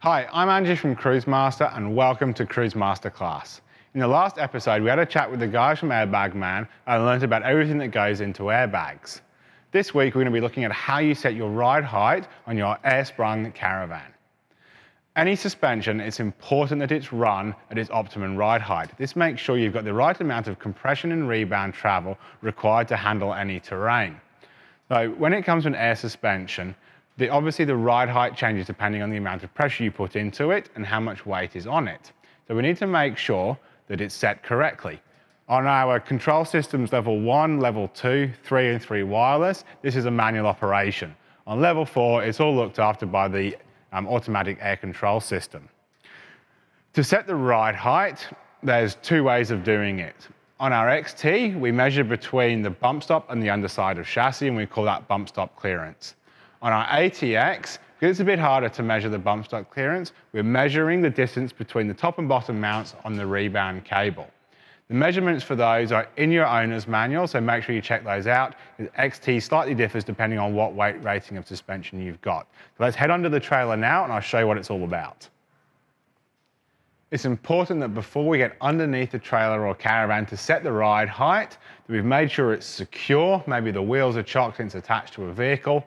Hi, I'm Angie from Cruisemaster and welcome to CruisemasterClass. In the last episode, we had a chat with the guys from Airbag Man and learned about everything that goes into airbags. This week, we're going to be looking at how you set your ride height on your air-sprung caravan. Any suspension, it's important that it's run at its optimum ride height. This makes sure you've got the right amount of compression and rebound travel required to handle any terrain. So when it comes to an air suspension, the, obviously the ride height changes depending on the amount of pressure you put into it and how much weight is on it. So we need to make sure that it's set correctly. On our control systems level one, level two, three and three wireless, this is a manual operation. On level four, it's all looked after by the um, automatic air control system. To set the ride height, there's two ways of doing it. On our XT, we measure between the bump stop and the underside of chassis, and we call that bump stop clearance. On our ATX, because it's a bit harder to measure the bump stop clearance, we're measuring the distance between the top and bottom mounts on the rebound cable. The measurements for those are in your owner's manual, so make sure you check those out. XT slightly differs depending on what weight rating of suspension you've got. So let's head onto the trailer now and I'll show you what it's all about. It's important that before we get underneath the trailer or caravan to set the ride height, that we've made sure it's secure, maybe the wheels are chocked and it's attached to a vehicle,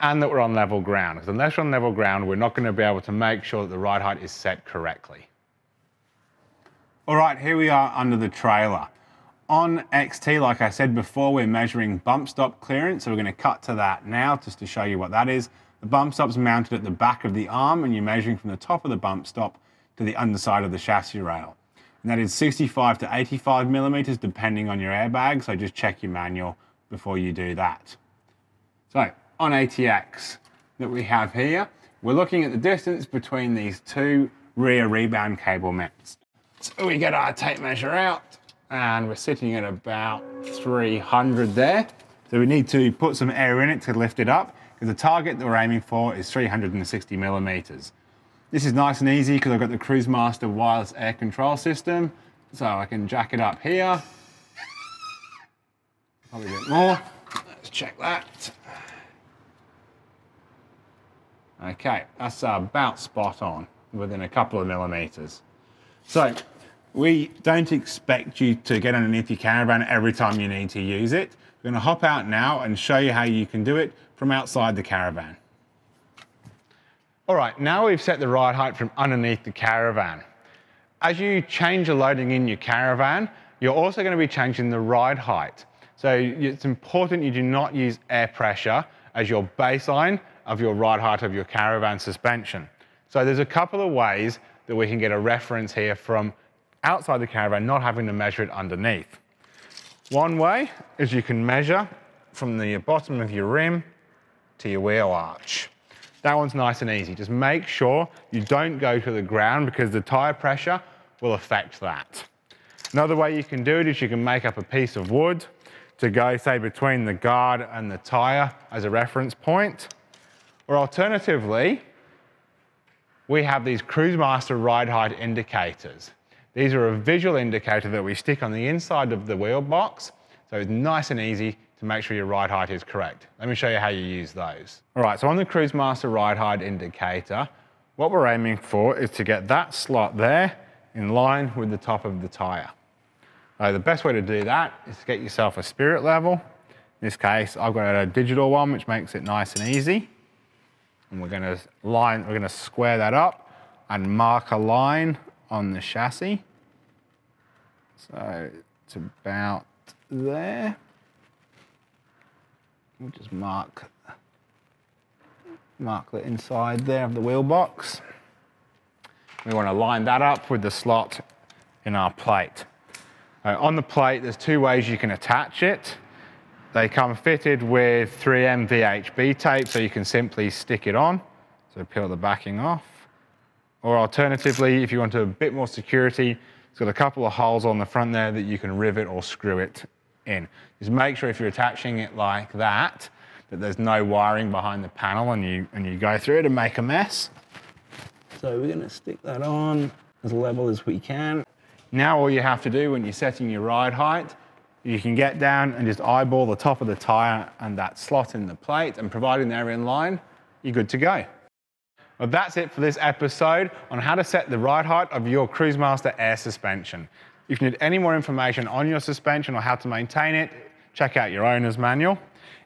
and that we're on level ground. Because unless we're on level ground, we're not going to be able to make sure that the ride height is set correctly. All right, here we are under the trailer. On XT, like I said before, we're measuring bump stop clearance, so we're going to cut to that now just to show you what that is. The bump stop's mounted at the back of the arm, and you're measuring from the top of the bump stop to the underside of the chassis rail. And that is 65 to 85 millimeters, depending on your airbag, so just check your manual before you do that. So, on ATX that we have here, we're looking at the distance between these two rear rebound cable mounts. So we get our tape measure out and we're sitting at about 300 there. So we need to put some air in it to lift it up because the target that we're aiming for is 360 millimeters. This is nice and easy because I've got the Cruisemaster wireless air control system. So I can jack it up here. Probably a bit more. Let's check that. Okay, that's about spot on within a couple of millimeters. So we don't expect you to get underneath your caravan every time you need to use it. We're gonna hop out now and show you how you can do it from outside the caravan. All right, now we've set the ride height from underneath the caravan. As you change the loading in your caravan, you're also gonna be changing the ride height. So it's important you do not use air pressure as your baseline of your ride height of your caravan suspension. So there's a couple of ways that we can get a reference here from outside the caravan, not having to measure it underneath. One way is you can measure from the bottom of your rim to your wheel arch. That one's nice and easy. Just make sure you don't go to the ground because the tire pressure will affect that. Another way you can do it is you can make up a piece of wood to go, say, between the guard and the tire as a reference point. Or alternatively, we have these Cruisemaster ride height indicators. These are a visual indicator that we stick on the inside of the wheel box, so it's nice and easy to make sure your ride height is correct. Let me show you how you use those. All right, so on the Cruisemaster ride height indicator, what we're aiming for is to get that slot there in line with the top of the tire. Uh, the best way to do that is to get yourself a spirit level. In this case, I've got a digital one, which makes it nice and easy. And we're gonna line, we're gonna square that up and mark a line on the chassis. So it's about there. We'll just mark, mark the inside there of the wheel box. We want to line that up with the slot in our plate. On the plate, there's two ways you can attach it. They come fitted with 3M VHB tape, so you can simply stick it on. So peel the backing off. Or alternatively, if you want a bit more security, it's got a couple of holes on the front there that you can rivet or screw it in. Just make sure if you're attaching it like that, that there's no wiring behind the panel and you, and you go through it and make a mess. So we're gonna stick that on as level as we can. Now all you have to do when you're setting your ride height you can get down and just eyeball the top of the tire and that slot in the plate and providing they're in line, you're good to go. Well, that's it for this episode on how to set the ride height of your Cruisemaster air suspension. If you need any more information on your suspension or how to maintain it, check out your owner's manual.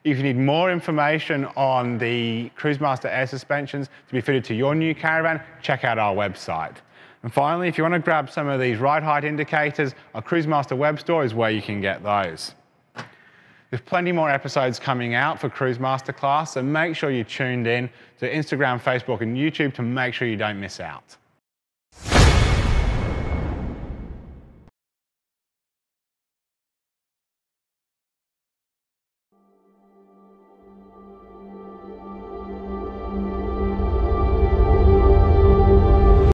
If you need more information on the Cruisemaster air suspensions to be fitted to your new caravan, check out our website. And finally, if you want to grab some of these ride height indicators, our Cruisemaster web store is where you can get those. There's plenty more episodes coming out for CruisemasterClass, so make sure you're tuned in to Instagram, Facebook, and YouTube to make sure you don't miss out.